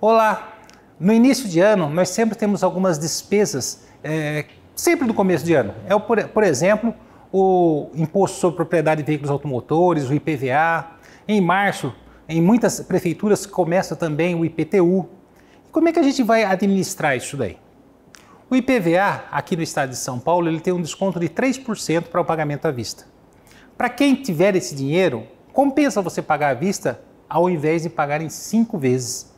Olá! No início de ano, nós sempre temos algumas despesas, é, sempre no começo de ano. É, por, por exemplo, o Imposto sobre Propriedade de Veículos Automotores, o IPVA. Em março, em muitas prefeituras começa também o IPTU. Como é que a gente vai administrar isso daí? O IPVA, aqui no estado de São Paulo, ele tem um desconto de 3% para o pagamento à vista. Para quem tiver esse dinheiro, compensa você pagar à vista ao invés de pagar em cinco vezes.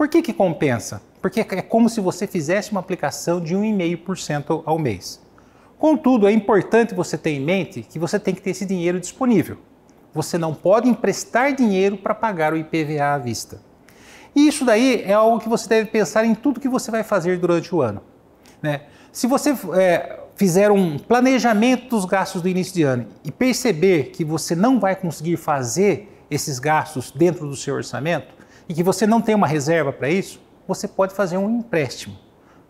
Por que, que compensa? Porque é como se você fizesse uma aplicação de 1,5% ao mês. Contudo, é importante você ter em mente que você tem que ter esse dinheiro disponível. Você não pode emprestar dinheiro para pagar o IPVA à vista. E isso daí é algo que você deve pensar em tudo que você vai fazer durante o ano. Né? Se você é, fizer um planejamento dos gastos do início de ano e perceber que você não vai conseguir fazer esses gastos dentro do seu orçamento e que você não tem uma reserva para isso, você pode fazer um empréstimo.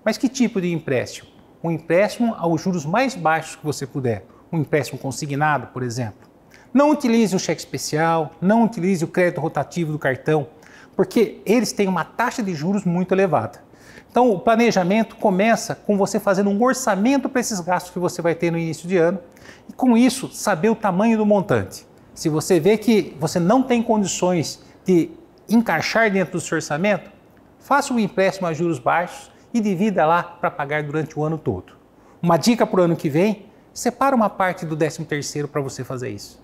Mas que tipo de empréstimo? Um empréstimo aos juros mais baixos que você puder. Um empréstimo consignado, por exemplo. Não utilize o cheque especial, não utilize o crédito rotativo do cartão, porque eles têm uma taxa de juros muito elevada. Então, o planejamento começa com você fazendo um orçamento para esses gastos que você vai ter no início de ano e, com isso, saber o tamanho do montante. Se você vê que você não tem condições de encaixar dentro do seu orçamento, faça um empréstimo a juros baixos e divida lá para pagar durante o ano todo. Uma dica para o ano que vem: separa uma parte do 13 terceiro para você fazer isso.